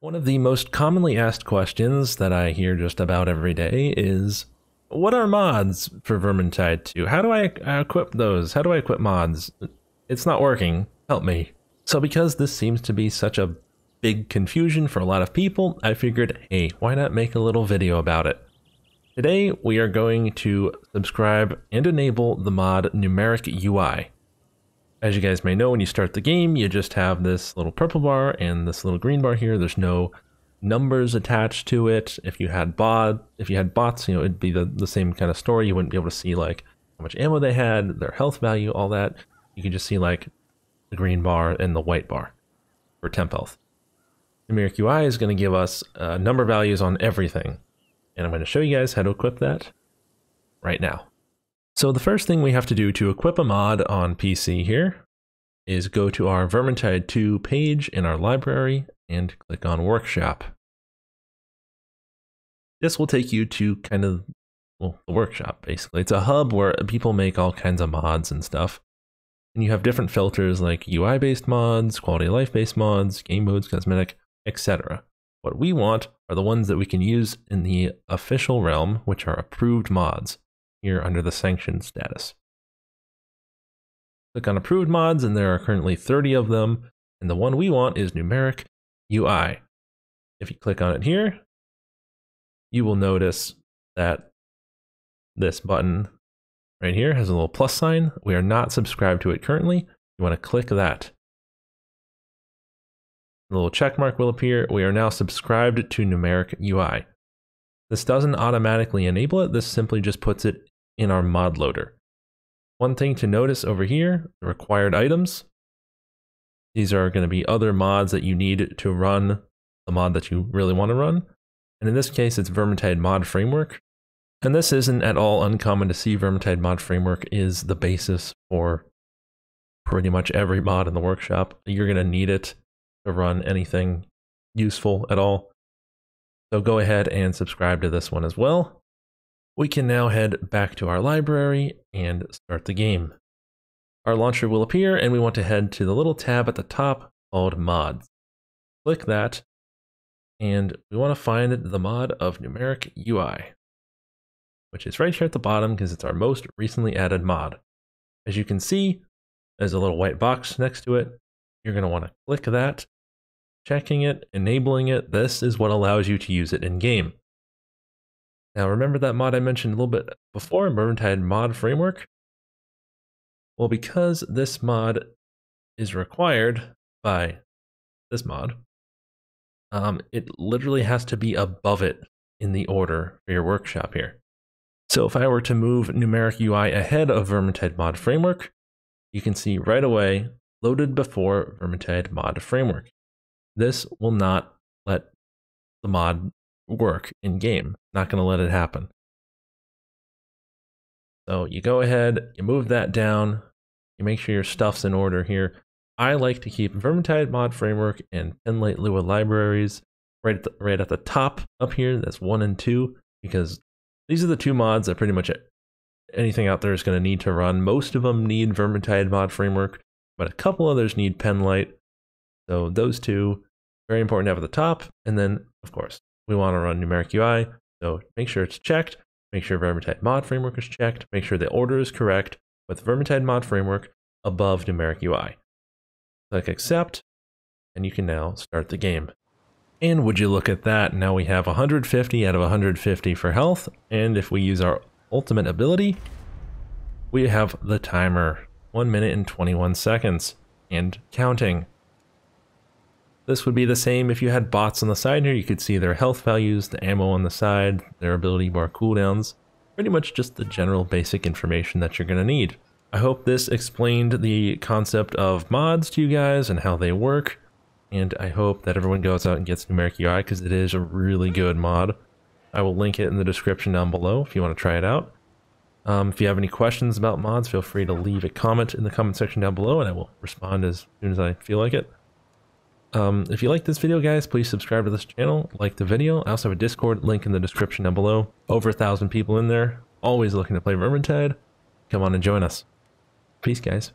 One of the most commonly asked questions that I hear just about every day is what are mods for Vermintide 2? How do I uh, equip those? How do I equip mods? It's not working. Help me. So because this seems to be such a big confusion for a lot of people, I figured, hey, why not make a little video about it? Today, we are going to subscribe and enable the mod Numeric UI. As you guys may know, when you start the game, you just have this little purple bar and this little green bar here. There's no numbers attached to it. If you had bot, if you had bots, you know, it'd be the, the same kind of story. You wouldn't be able to see like how much ammo they had, their health value, all that. You can just see like the green bar and the white bar for temp health. Numeric UI is going to give us uh, number values on everything. And I'm going to show you guys how to equip that right now. So the first thing we have to do to equip a mod on PC here is go to our Vermintide 2 page in our library and click on Workshop. This will take you to kind of, well, the workshop basically. It's a hub where people make all kinds of mods and stuff. And you have different filters like UI based mods, quality of life based mods, game modes, cosmetic, etc. What we want are the ones that we can use in the official realm, which are approved mods here under the sanction status. Click on approved mods and there are currently 30 of them. And the one we want is numeric UI. If you click on it here, you will notice that this button right here has a little plus sign. We are not subscribed to it currently. You want to click that. A little check mark will appear. We are now subscribed to numeric UI. This doesn't automatically enable it. This simply just puts it in our mod loader. One thing to notice over here, the required items. These are going to be other mods that you need to run the mod that you really want to run. And in this case, it's Vermintide Mod Framework. And this isn't at all uncommon to see. Vermintide Mod Framework is the basis for pretty much every mod in the workshop. You're going to need it to run anything useful at all. So go ahead and subscribe to this one as well. We can now head back to our library and start the game. Our launcher will appear and we want to head to the little tab at the top called Mods. Click that and we want to find the mod of Numeric UI, which is right here at the bottom because it's our most recently added mod. As you can see, there's a little white box next to it. You're going to want to click that, checking it, enabling it. This is what allows you to use it in game. Now, remember that mod I mentioned a little bit before, Vermintide Mod Framework? Well, because this mod is required by this mod, um, it literally has to be above it in the order for your workshop here. So if I were to move numeric UI ahead of Vermintide Mod Framework, you can see right away loaded before Vermintide Mod Framework. This will not let the mod work in game. Not going to let it happen. So you go ahead, you move that down, you make sure your stuff's in order here. I like to keep Vermintide Mod Framework and Penlight Lua libraries right at, the, right at the top up here. That's one and two, because these are the two mods that pretty much anything out there is going to need to run. Most of them need Vermintide Mod Framework, but a couple others need Penlight. So those two, very important to have at the top. And then, of course, we want to run numeric UI. So make sure it's checked. Make sure Vermintide mod framework is checked. Make sure the order is correct with Vermintide mod framework above numeric UI. Click accept, and you can now start the game. And would you look at that, now we have 150 out of 150 for health, and if we use our ultimate ability, we have the timer, 1 minute and 21 seconds, and counting. This would be the same if you had bots on the side here. You could see their health values, the ammo on the side, their ability bar cooldowns. Pretty much just the general basic information that you're going to need. I hope this explained the concept of mods to you guys and how they work. And I hope that everyone goes out and gets Numeric UI because it is a really good mod. I will link it in the description down below if you want to try it out. Um, if you have any questions about mods, feel free to leave a comment in the comment section down below and I will respond as soon as I feel like it. Um, if you like this video, guys, please subscribe to this channel, like the video. I also have a Discord link in the description down below. Over a thousand people in there, always looking to play Vermintide. Come on and join us. Peace, guys.